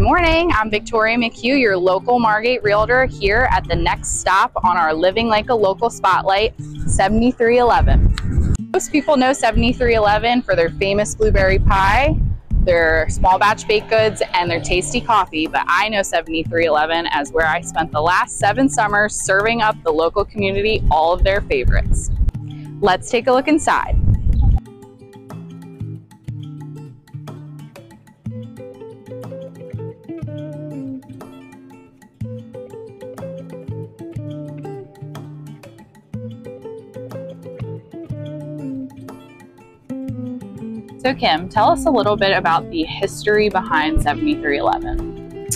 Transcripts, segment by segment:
Good morning. I'm Victoria McHugh, your local Margate Realtor here at the next stop on our Living Like a Local Spotlight, 7311. Most people know 7311 for their famous blueberry pie, their small batch baked goods, and their tasty coffee, but I know 7311 as where I spent the last seven summers serving up the local community all of their favorites. Let's take a look inside. So Kim, tell us a little bit about the history behind 7311.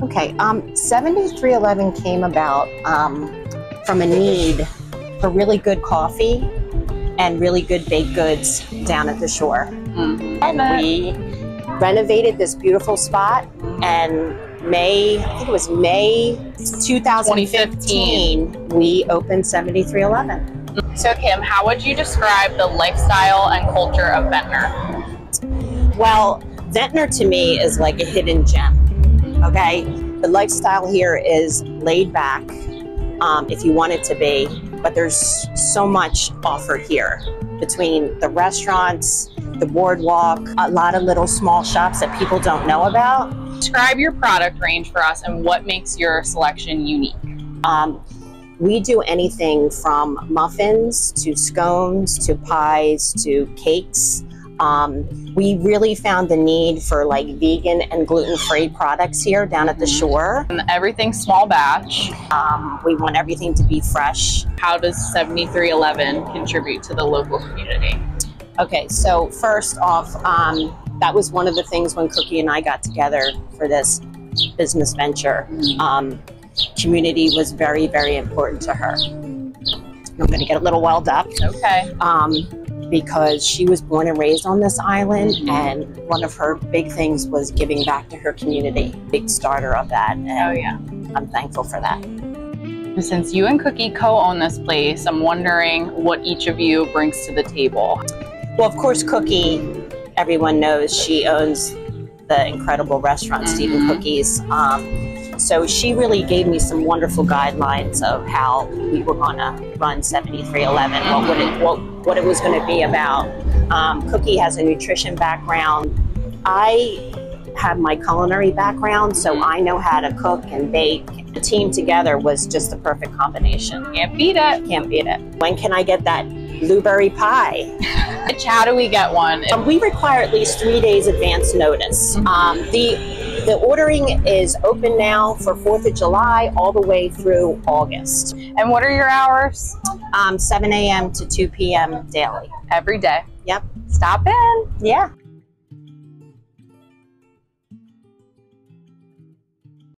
Okay, um, 7311 came about um, from a need for really good coffee and really good baked goods down at the shore. Mm, And we renovated this beautiful spot and May, I think it was May 2015, we opened 7311. So Kim, how would you describe the lifestyle and culture of Ventnor? Well, Ventnor to me is like a hidden gem. Okay, the lifestyle here is laid back, um, if you want it to be, but there's so much offered here between the restaurants, the boardwalk, a lot of little small shops that people don't know about. Describe your product range for us and what makes your selection unique. Um, we do anything from muffins to scones to pies to cakes. Um, we really found the need for like vegan and gluten-free products here down at the shore. And everything's small batch. Um, we want everything to be fresh. How does 7311 contribute to the local community? Okay, so first off, um, that was one of the things when Cookie and I got together for this business venture. Um, community was very, very important to her. I'm going to get a little welled up Okay. um, because she was born and raised on this island, and one of her big things was giving back to her community. Big starter of that, and Oh yeah. I'm thankful for that. Since you and Cookie co-own this place, I'm wondering what each of you brings to the table. Well, of course, Cookie, everyone knows she owns the incredible restaurant Steve and Mhm. Cookies. Um, so she really gave me some wonderful guidelines of how we were going to run 7311, what would it what, what it was going to be about. Um, Cookie has a nutrition background. I have my culinary background, so I know how to cook and bake. The team together was just the perfect combination. Can't beat it. Can't beat it. When can I get that blueberry pie? Which, how do we get one? Um, we require at least three days advance notice. Um, the the ordering is open now for Fourth of July all the way through August, And what are your hours? um, 7 a.m. to 2 p.m. daily. Every day. Yep. Stop in. Yeah.